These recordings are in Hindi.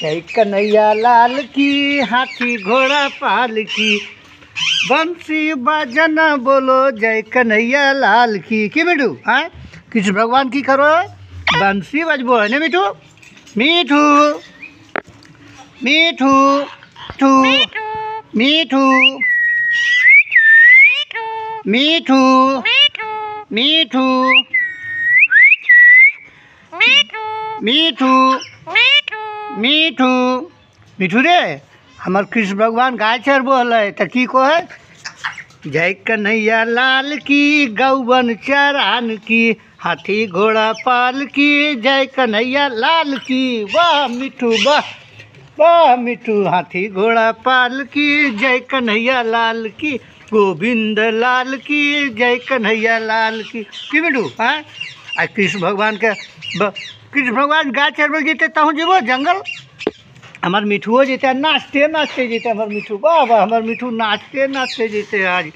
जय कन्हैया लाल की, हाथी घोड़ा पाल की। बंसी बजन बोलो, जय कन्हैया लाल की। की बेटू हाँ? कृष्ण भगवान की करो। बंसी बजबो है ना मिठू। मीठू। मीठू। ठू मीठू। मीठू। मीठू। मीठू। मीठू मीठू रे, हमार कृष्ण भगवान गाय चरबो हलै त की कहे जय कन्हैया लाल की, गौवन चरान की, हाथी घोड़ा पाल की जय कन्हैया लाल की, वाह मिठू, वाह वाह मिठू, हाथी घोड़ा पाल की जय कन्हैया लाल की, गोविंद लाल की जय कन्हैया लाल की मिठू हाँ? आ कृष्ण भगवान के कृष्ण भगवान गाय चरबे जेते तहूँ जेबो जंगल। हमार मिठुओ जेते नाचते नाचते जेते हमार मिठू वाह वाह हमार मिठू नाचते नाचते जेते आज।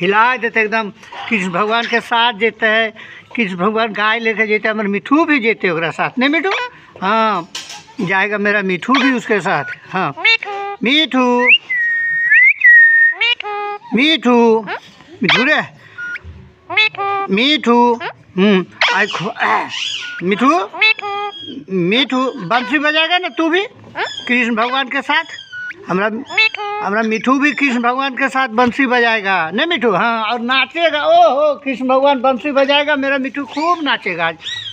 हिला देते एकदम कृष्ण भगवान के साथ जेते है कृष्ण भगवान गाय लेके जेते हमार मिठू भी जेते ओकरा साथ। नहीं मिठू हाँ जाएगा मेरा मिठू भी उसके साथ। हाँ। मीठू। मीठू। मिठू। रे। मीठू। हम्म। आई खो मिठू? मीठू, बंसी बजाएगा ना तू भी? कृष्ण भगवान के साथ? हमरा हमरा मिठू भी कृष्ण भगवान के साथ बंसी बजाएगा, नहीं मिठू? हाँ और नाचेगा ओ हो कृष्ण भगवान बंसी बजाएगा, मेरा मिठू खूब नाचेगा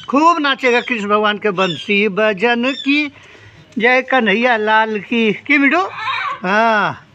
खूब नाचेगा कृष्ण भगवान के बंसी बजन की, जय कन्हैया लाल की की मिठू? हाँ।